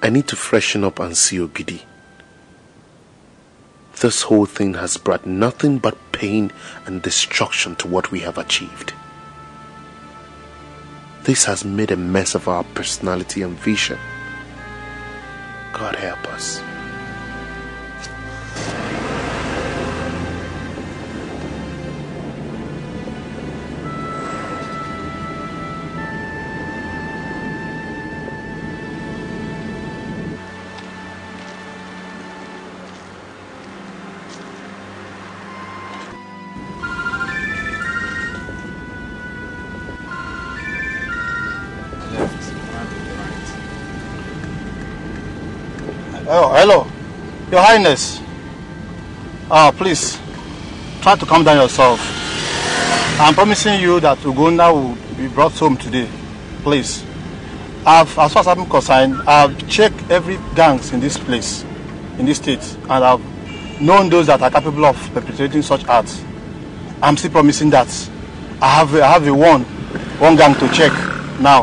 I need to freshen up and see Ogidi. This whole thing has brought nothing but pain and destruction to what we have achieved. This has made a mess of our personality and vision. God help us. Your Highness. Ah, please, try to calm down yourself. I'm promising you that Uganda will be brought home today. Please. I've, as far as I'm concerned, I've checked every gangs in this place, in this state, and I've known those that are capable of perpetrating such acts. I'm still promising that. I have, I have a one, one gang to check now.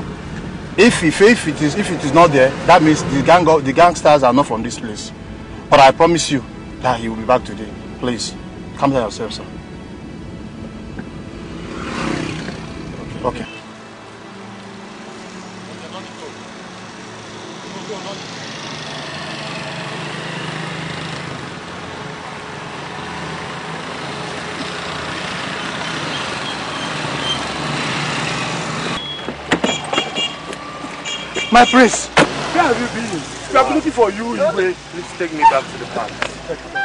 If, if, if, it is, if it is not there, that means the, gang, the gangsters are not from this place. But I promise you that he will be back today. Please, calm down yourself, sir. Okay. okay. My prince, where have you been? Been looking for you. Please take me back to the palace.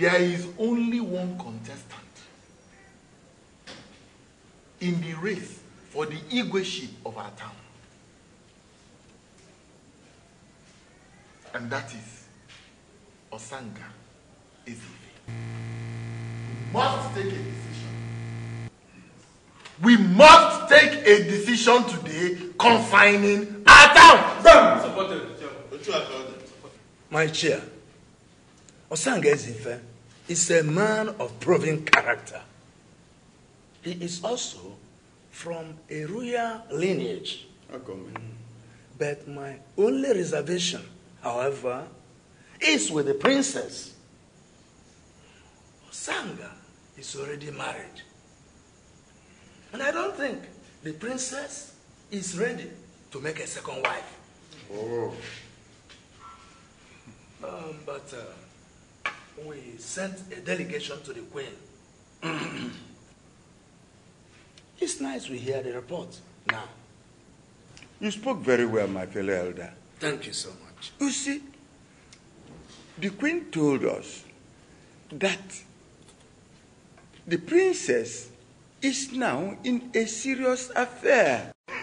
There is only one contestant in the race for the igweship of our town and that is Osanga Ezife. We must take a decision. We must take a decision today concerning our town. My chair, Osanga Ezife is a man of proven character. He is also from a royal lineage. But my only reservation, however, is with the princess. Osanga is already married. And I don't think the princess is ready to make a second wife. Oh. Um, but uh, we sent a delegation to the queen. it's nice we hear the report now. You spoke very well, my fellow elder. Thank you so much. You see, the queen told us that the princess is now in a serious affair.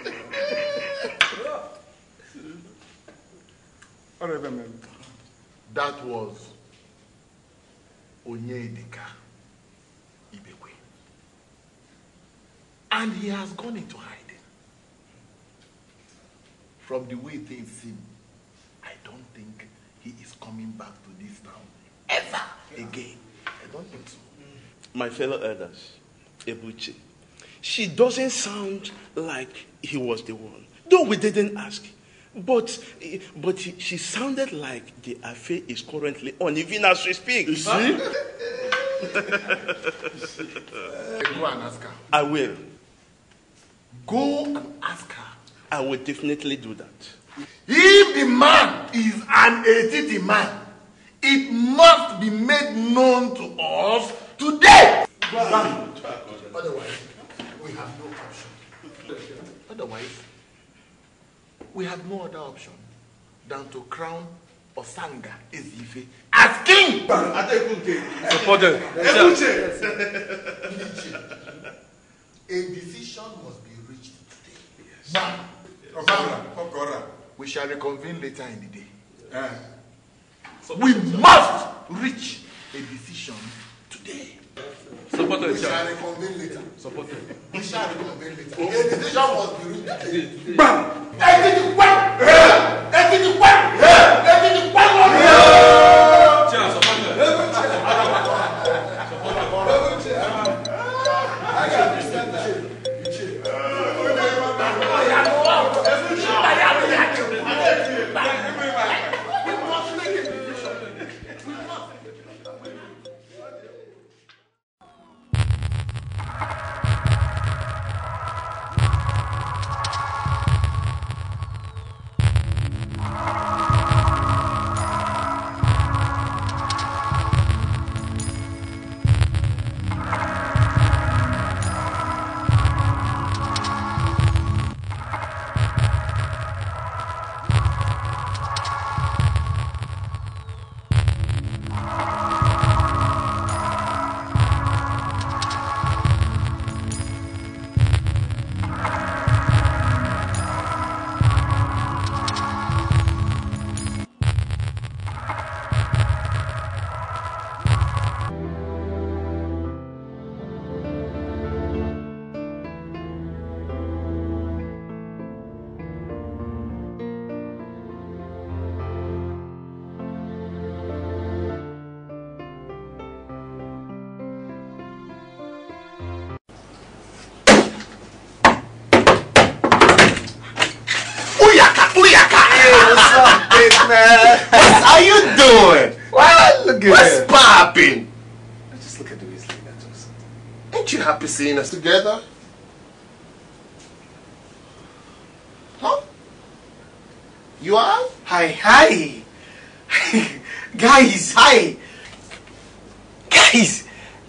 That was Onyedika Ibekwe. And he has gone into hiding. From the way things seem, I don't think he is coming back to this town ever again. I don't think so. My fellow elders, Ebuchi, she doesn't sound like he was the one. Though we didn't ask, But, but she, sounded like the affair is currently on, even as we speak. You see? Go and ask her. I will. Go and ask her. I will definitely do that. If the man is an Etiti man, it must be made known to us today. Otherwise, we have no option. Otherwise, we have no other option than to crown Osanga Ezife as king. Supported. A decision must be reached today. Now, now, we shall reconvene later in the day. Uh, so we must reach a decision today. Supported. We shall reconvene later. Supported. We shall reconvene later. A decision must be reached. Bam! Everything well! Everything well! Everything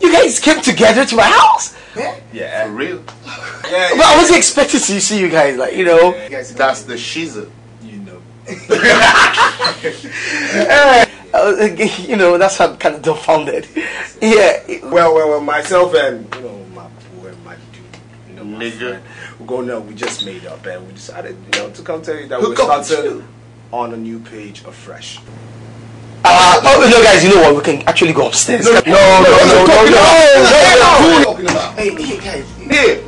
you guys came together to my house? Yeah. Yeah. For real? Yeah, But I wasn't expecting to see you guys, like, you know. Guys, That's the shizzle. You know. Uh, you know, that's how I'm kind of dumbfounded. Yeah. Well, well, well, myself and you know my boy, my dude, you know, my Nigga. friend, we're going out. We just made up and we decided, you know, to come tell you that Hook we're starting on a new page afresh. Uh, oh, no, guys, you know what? We can actually go upstairs. No, no, no, no, no, no, no, Talking about. Hey, hey, guys. Here.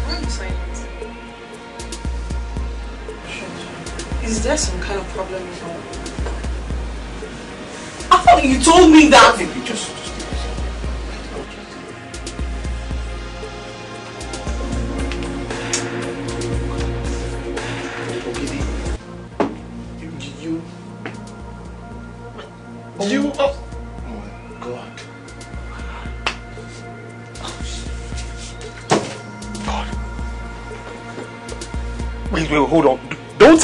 Why are you silent? Is there some kind of problem at home? I thought you told me that. Just, Ogidi,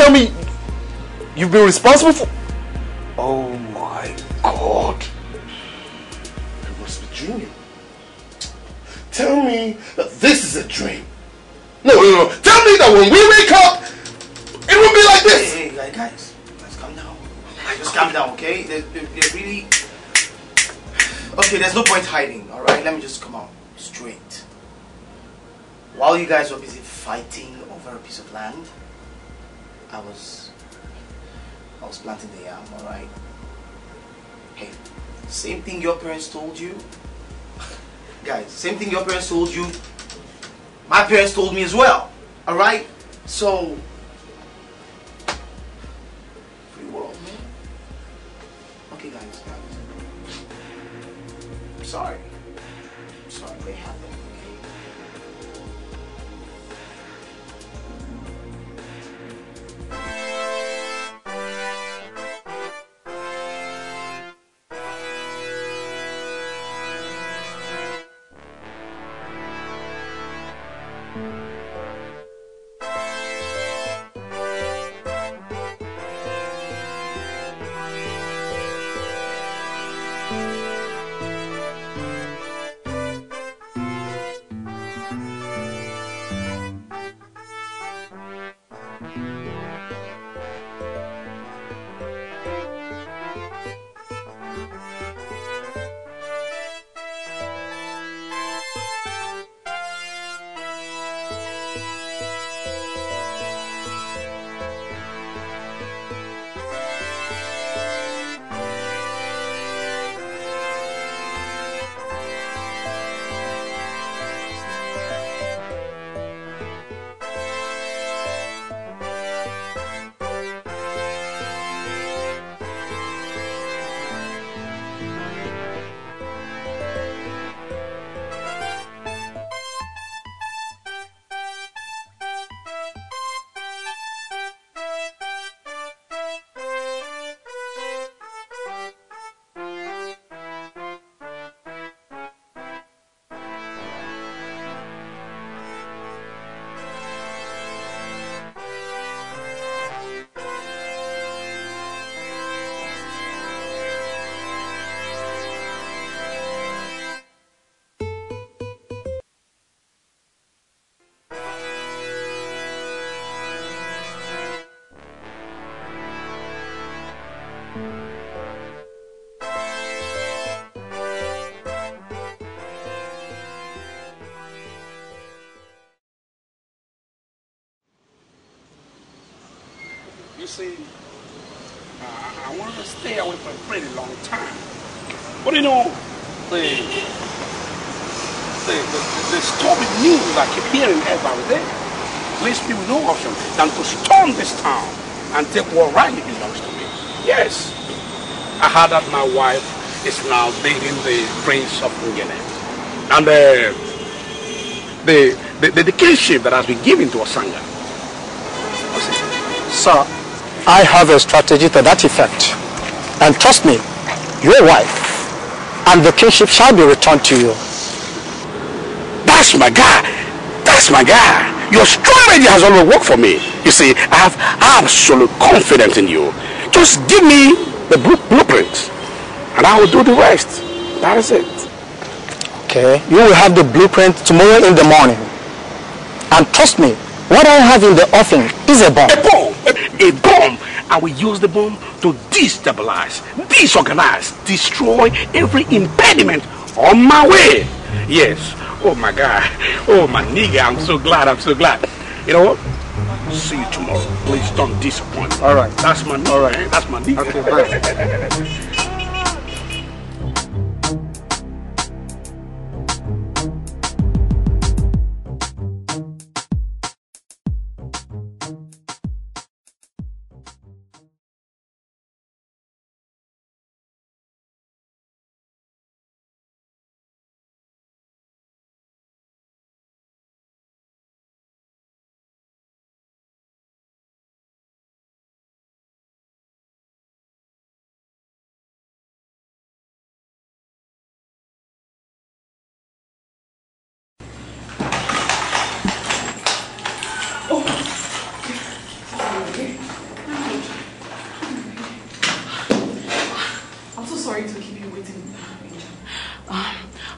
tell me you've been responsible for. Oh my god. I must be dreaming. Tell me that this is a dream. No, no, no. Tell me that when we wake up, it will be like this. Hey, hey, guys, let's calm down. Just calm down, okay? There, there, there really. Okay, there's no point hiding, alright? Let me just come out straight. While you guys were busy fighting over a piece of land, I was. I was planting the yam, alright? Hey, same thing your parents told you. guys, same thing your parents told you. My parents told me as well, alright? So, free world, man. Okay, guys. guys. sorry. I'm sorry. They happen. See, uh, I wanted to stay away for a pretty long time. But you know, the the, the, the stupid news I keep hearing every day leaves me with no option than to storm this town and take what rightly belongs to me. Yes, I heard that my wife is now dating the prince of Ngene. And uh, the, the, the, the kinship that has been given to Osanga. Sir, I have a strategy to that effect. And trust me, your wife and the kingship shall be returned to you. That's my guy. That's my guy. Your strategy has always worked for me. You see, I have absolute confidence in you. Just give me the blueprint and I will do the rest. That is it. Okay, you will have the blueprint tomorrow in the morning. And trust me, what I have in the offing is a bomb. A bomb! A bomb! I will use the bomb to destabilize, disorganize, destroy every impediment on my way. Yes. Oh my God. Oh my nigga, I'm so glad, I'm so glad. You know what? See you tomorrow. Please don't disappoint. All right. That's my nigga. All right. That's my nigga. Okay, bye.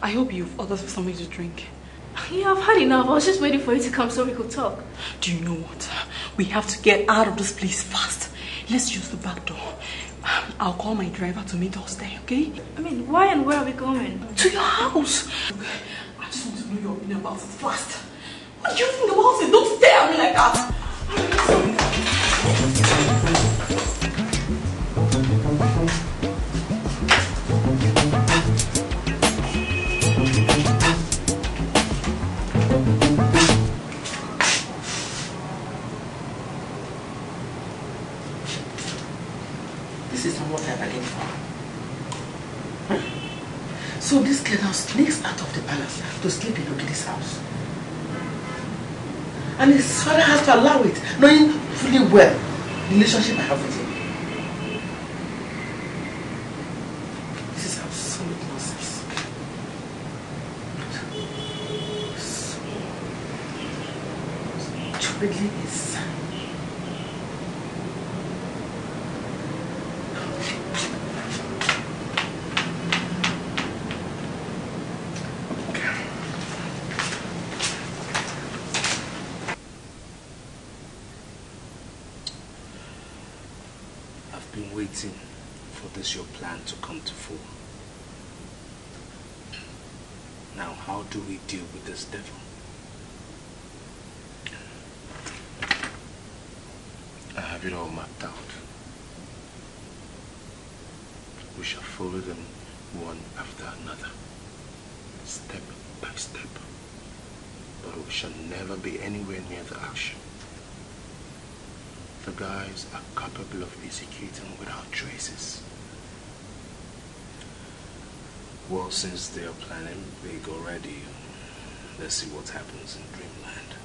I hope you've ordered something to drink. Yeah, I've had enough. I was just waiting for you to come so we could talk. Do you know what? We have to get out of this place fast. Let's use the back door. I'll call my driver to meet us there, okay? I mean, why and where are we going? To your house. Okay. I just want to know your opinion about it fast. What do you think about it? Don't stare at me like that. To sleep in Ogidi's house. And his father has to allow it, knowing fully well the relationship I have with him. This is absolute nonsense. So, truly been waiting for this your plan to come to full. Now, how do we deal with this devil? I have it all mapped out. We shall follow them one after another, step by step. But we shall never be anywhere near the action. The guys are capable of executing without traces. Well, since they are planning big already, let's see what happens in Dreamland.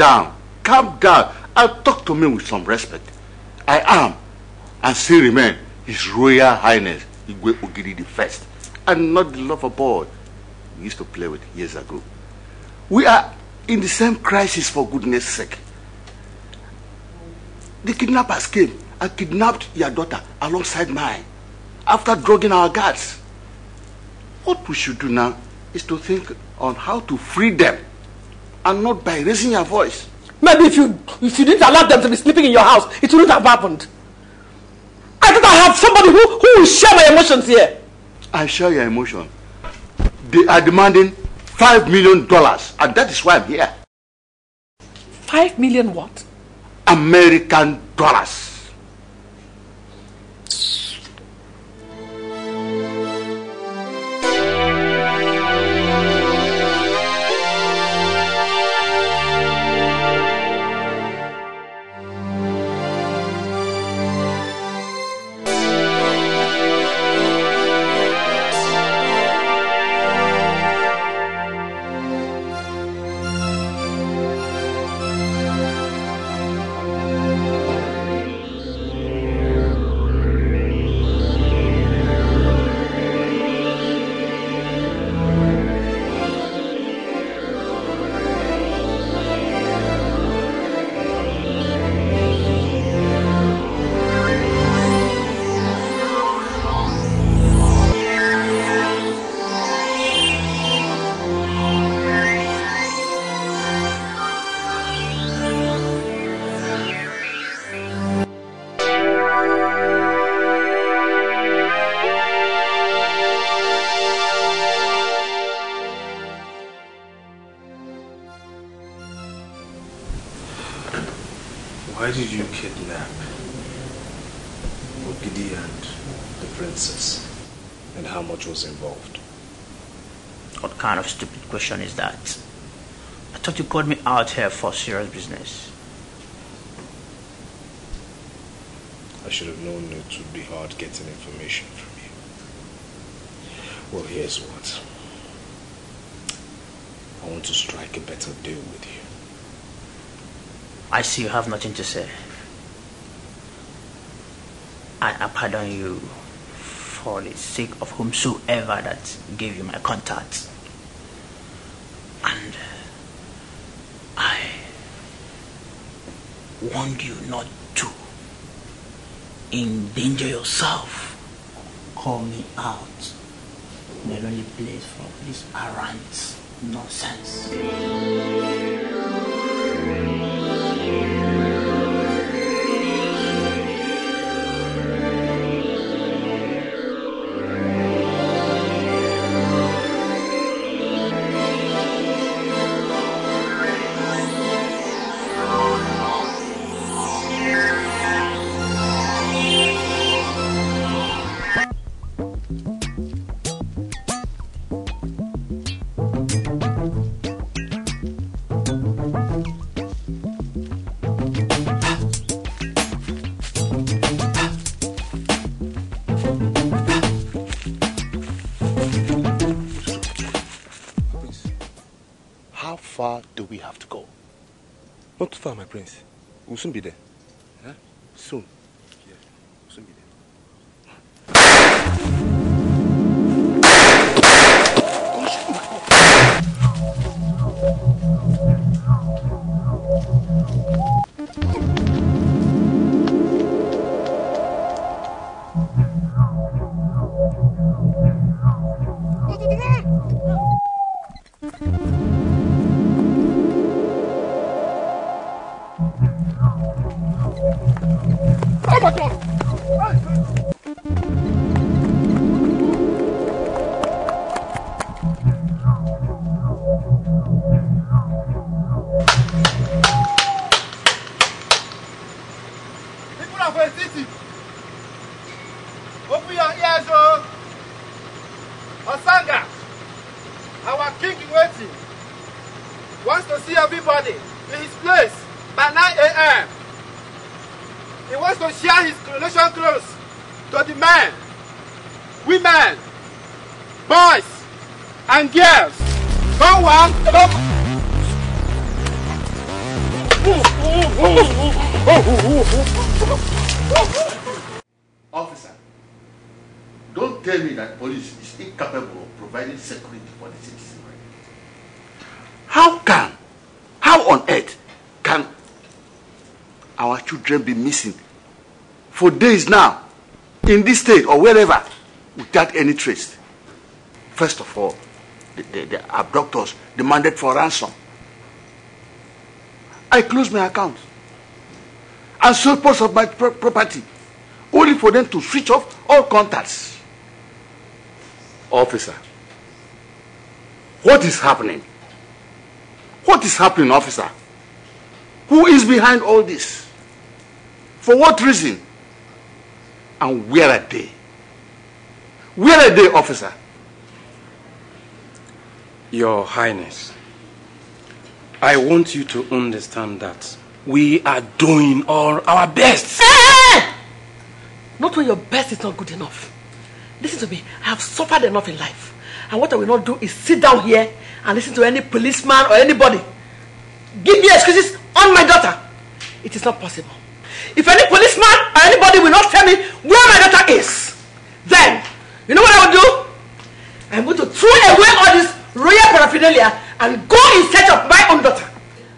Down. Calm down. And talk to me with some respect. I am and still remain His Royal Highness Igwe Ogidi the First, and not the lover boy we used to play with years ago. We are in the same crisis for goodness sake. The kidnappers came and kidnapped your daughter alongside mine after drugging our guards. What we should do now is to think on how to free them and not by raising your voice. Maybe if you if you didn't allow them to be sleeping in your house, it wouldn't have happened. I thought I have somebody who, who will share my emotions here. I share your emotion. They are demanding five million dollars, and that is why I'm here. Five million what? American dollars. Why did you kidnap Ogidi and the princess? And how much was involved? What kind of stupid question is that? I thought you called me out here for serious business. I should have known it would be hard getting information from you. Well, here's what. I want to strike a better deal with you. I see you have nothing to say. I pardon you for the sake of whomsoever that gave you my contact. And I warned you not to endanger yourself. Call me out in only place for this errant nonsense. We have to go? Not too far, my prince. We'll soon be there. Huh? Soon. Come. Don't tell me that police is incapable of providing security for the citizen. How can, how on earth can our children be missing for days now in this state or wherever without any trace? First of all, the, the, abductors demanded for ransom. I closed my account and sold parts of my pro- property only for them to switch off all contacts. Officer, what is happening? What is happening, officer? Who is behind all this? For what reason? And where are they? Where are they, officer? Your Highness, I want you to understand that we are doing all our best. Eh! Not when your best is not good enough. Listen to me. I have suffered enough in life. And what I will not do is sit down here and listen to any policeman or anybody. Give me excuses on my daughter. It is not possible. If any policeman or anybody will not tell me where my daughter is, then you know what I will do? I'm going to throw away all this royal paraphernalia and go in search of my own daughter.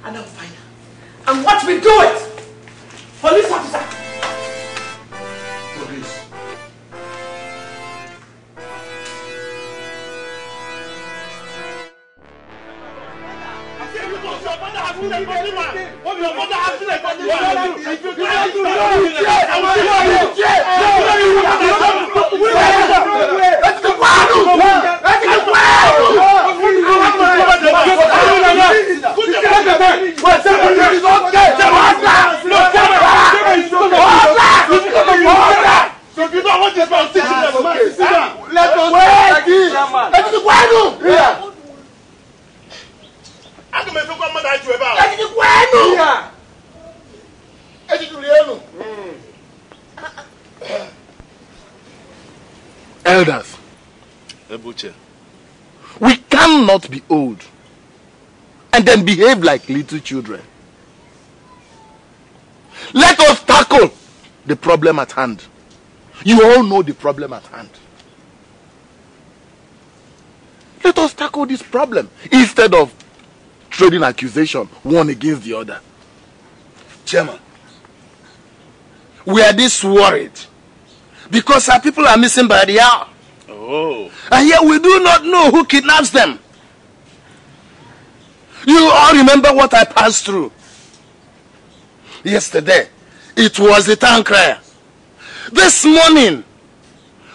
And I'll find her. And watch me do it. Old and then behave like little children. Let us tackle the problem at hand. You all know the problem at hand. Let us tackle this problem instead of trading accusation one against the other. Chairman, we are this worried because our people are missing by the hour. Oh. And yet we do not know who kidnaps them. You all remember what I passed through. Yesterday, it was the town crier. This morning,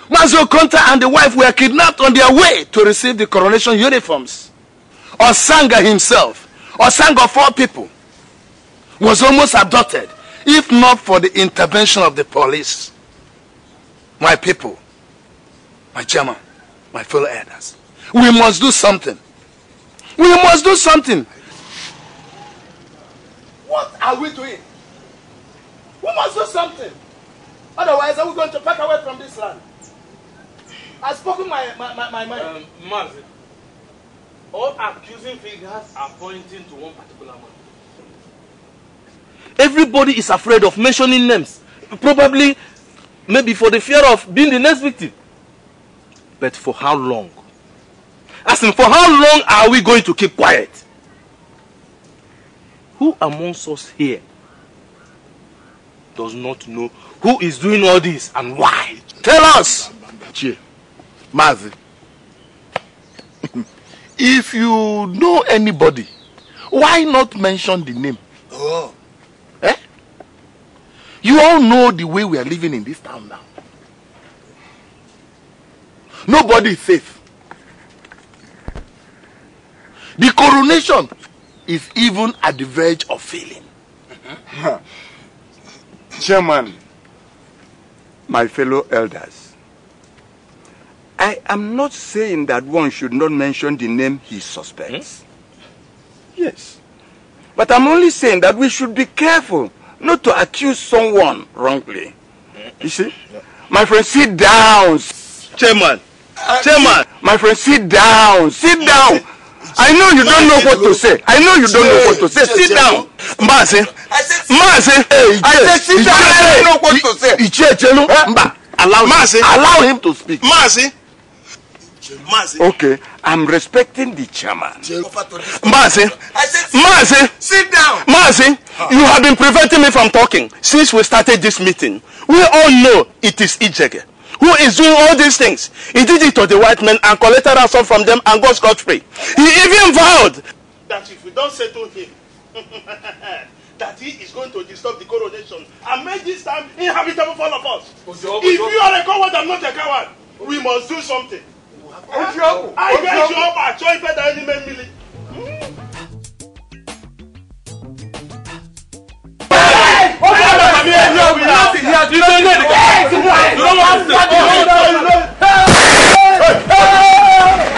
Mazi Okonta and the wife were kidnapped on their way to receive the coronation uniforms. Osanga himself, Osanga of all people, was almost abducted, if not for the intervention of the police. My people, my chairman, my fellow elders, we must do something. We must do something. What are we doing? We must do something. Otherwise, are we going to pack away from this land? I've spoken my, my, my, my mind. Um, Mazi, all accusing figures are pointing to one particular man. Everybody is afraid of mentioning names. Probably, maybe for the fear of being the next victim. But for how long? As in, for how long are we going to keep quiet? Who amongst us here does not know who is doing all this and why? Tell us. Chie, Mazi, if you know anybody, why not mention the name? Oh. Eh? You all know the way we are living in this town now. Nobody is safe. The coronation is even at the verge of failing. Chairman, my fellow elders, I am not saying that one should not mention the name he suspects. Hmm? Yes. But I'm only saying that we should be careful not to accuse someone wrongly. You see? My friend, sit down. Chairman. Uh, chairman. My friend, sit down. Sit down. I know you don't know what to say. I know you don't know what to say. Sit down. Mazi. Mazi. I said sit down. I don't know what to say. Ichie Chelu, mba. Allow Mazi. him. Allow him to speak. Mazi. Mazi. Okay, I'm respecting the chairman. Mazi, Mazi, Sit down. Mazi, you have been preventing me from talking since we started this meeting. We all know it is Ijege who is doing all these things. He did it to the white men and collected ransom from them and got scot free. He even vowed that if we don't settle him, that he is going to disturb the coronation and make this time inhabitable for all of us. If you are a coward, I'm not a coward. We must do something. I get you up, I join better know we are. You don't know the guy. You don't want to.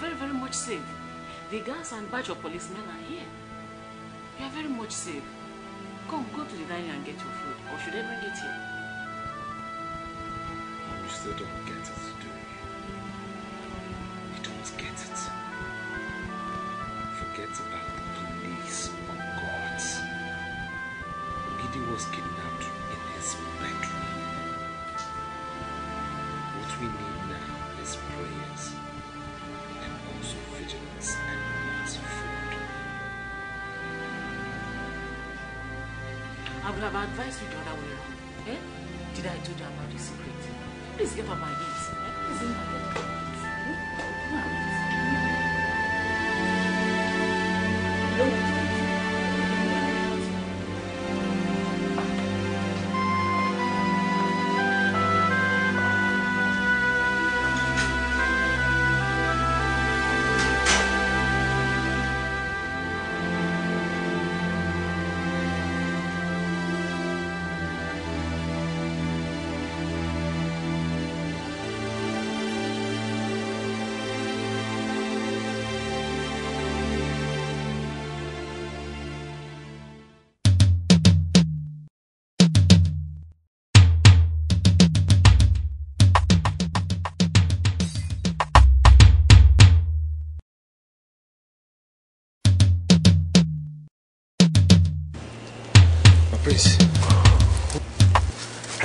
Very, very much safe. The guards and batch of policemen are here. You are very much safe. Come, go to the dining and get your food. Or should I bring it here? You still don't get it, do you? You don't get it. Forget about the police oh or gods. Gidi was kidnapped I would have advised you the other way around. Eh? Did I tell you about the secret? Please give up my eat. Eh? Please and eat.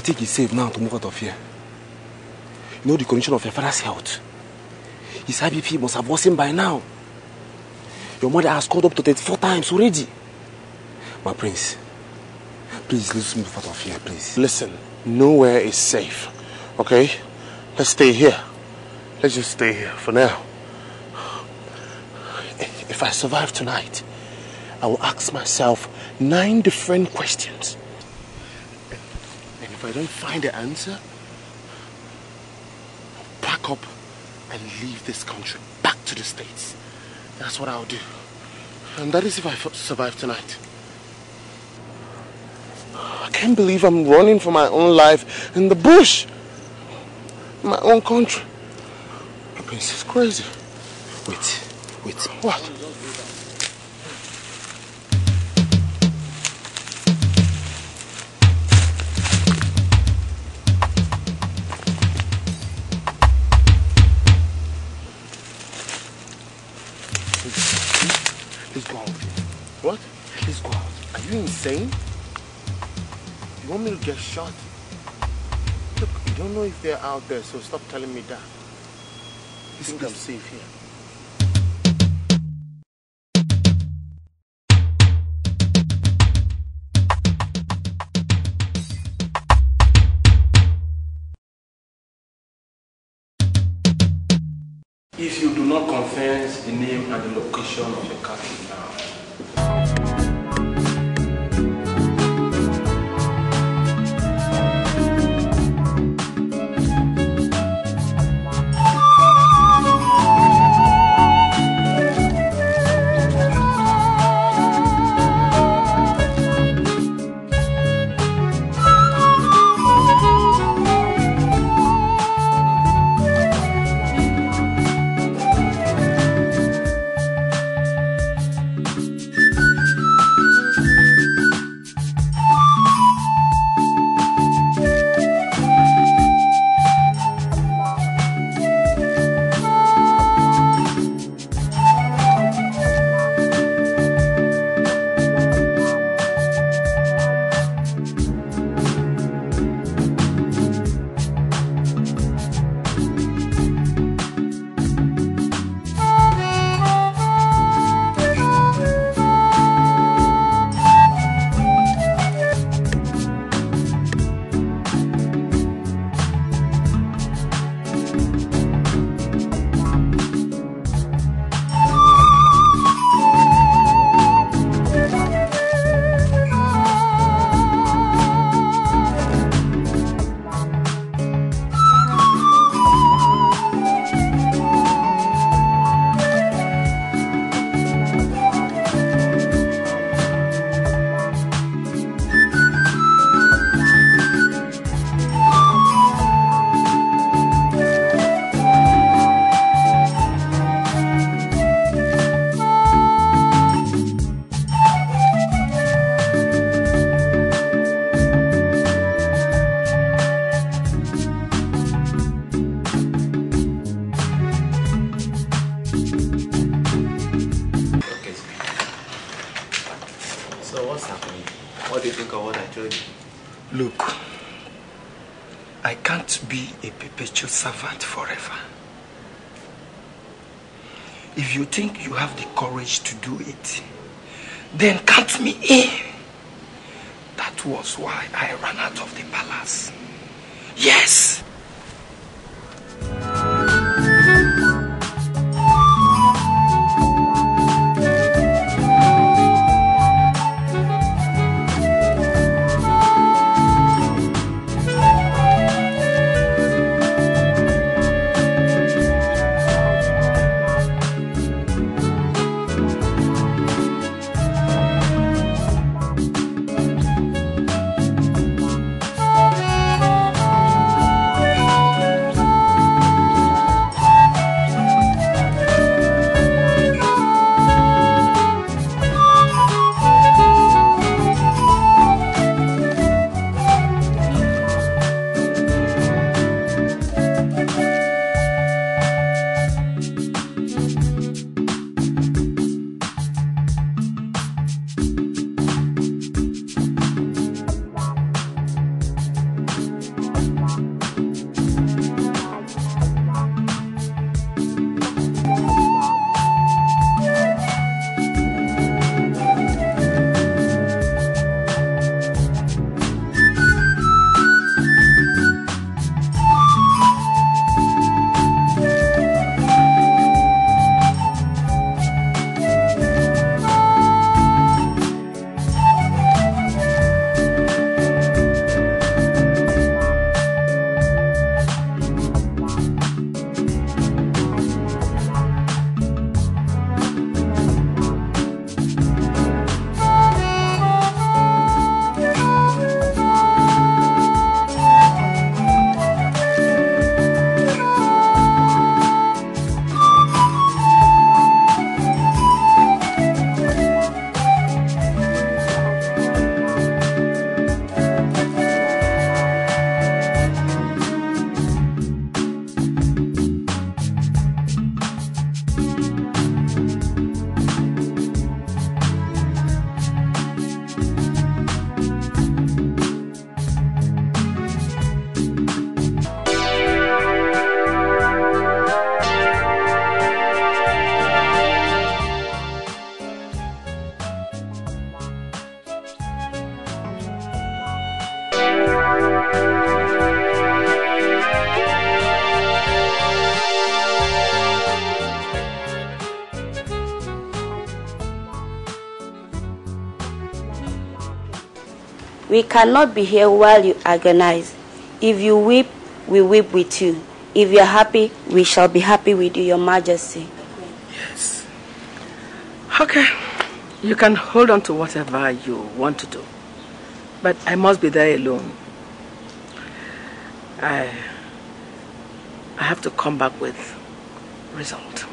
Think it's safe now to move out of here. You know the condition of your father's health. His IBP must have worsened by now. Your mother has called up to 34 times already. My prince, please let's move out of here, please. Listen, nowhere is safe. Okay? Let's stay here. Let's just stay here for now. If I survive tonight, I will ask myself nine different questions. If I don't find the answer, pack up and leave this country back to the States. That's what I'll do. And that is if I survive tonight. I can't believe I'm running for my own life in the bush. My own country. My prince is crazy. Wait, wait. What? get shot. Look, you don't know if they're out there, so stop telling me that. You think I'm safe here? If you do not confess the name and the location of the castle now, What do you think of what I told you? Look, I can't be a perpetual servant forever. If you think you have the courage to do it, then count me in. That was why I ran out of the palace. Yes! We cannot be here while you agonize. If you weep, we weep with you. If you are happy, we shall be happy with you, Your Majesty. Yes. Okay. You can hold on to whatever you want to do. But I must be there alone. I, I have to come back with result.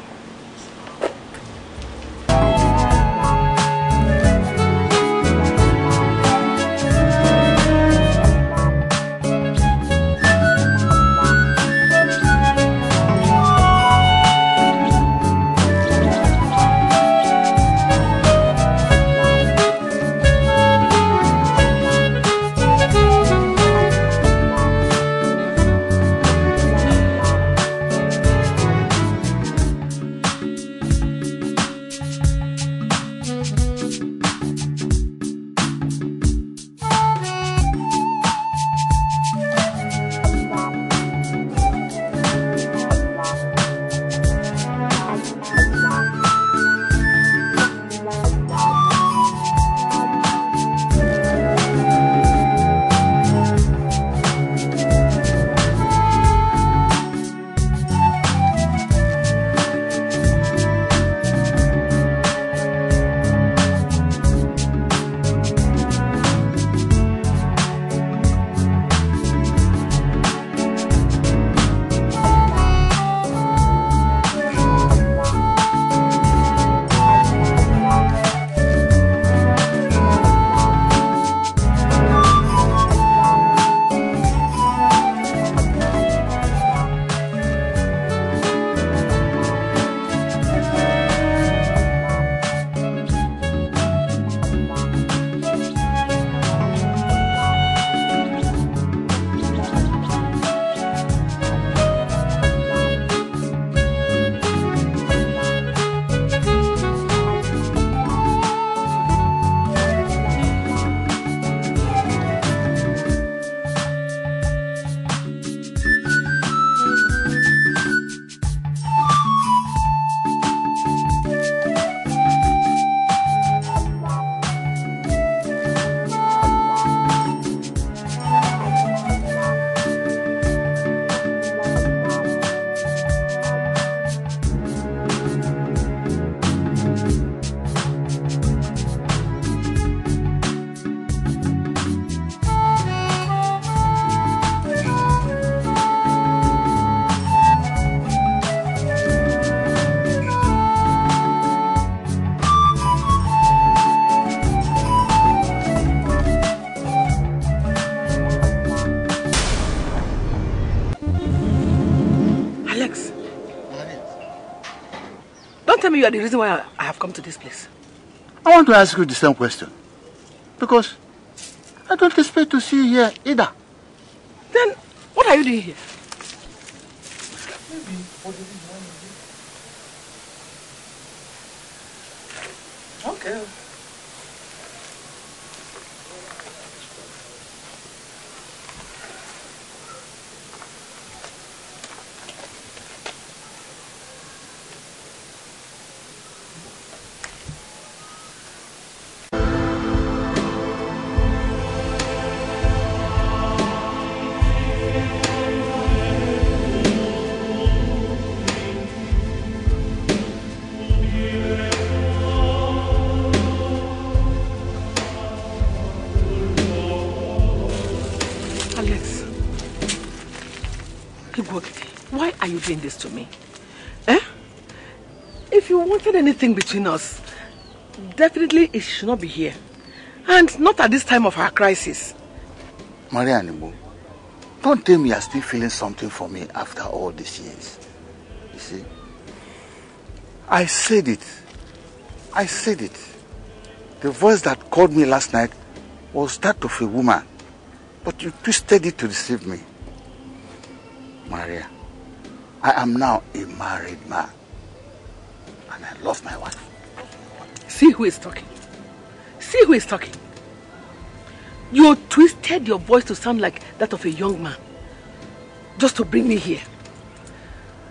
Tell me you are the reason why I- have come to this place. I want to ask you the same question. Because I don't expect to see you here either. Then, what are you doing here? Okay. This to me? Eh? If you wanted anything between us, definitely it should not be here. And not at this time of our crisis. Maria Animbo, don't tell me you're still feeling something for me after all these years. You see? I said it. I said it. The voice that called me last night was that of a woman. But you twisted it to deceive me. Maria, I am now a married man. And I love my wife. See who is talking. See who is talking. You twisted your voice to sound like that of a young man. Just to bring me here.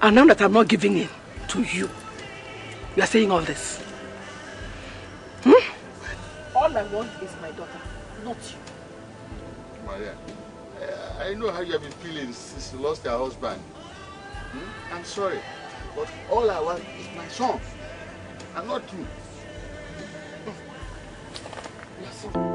And now that I'm not giving in to you, you are saying all this. Hmm? All I want is my daughter, not you. Maria, I, I know how you have been feeling since you lost your husband. Hmm? I'm sorry, but all I want is my son, and not you. Yes.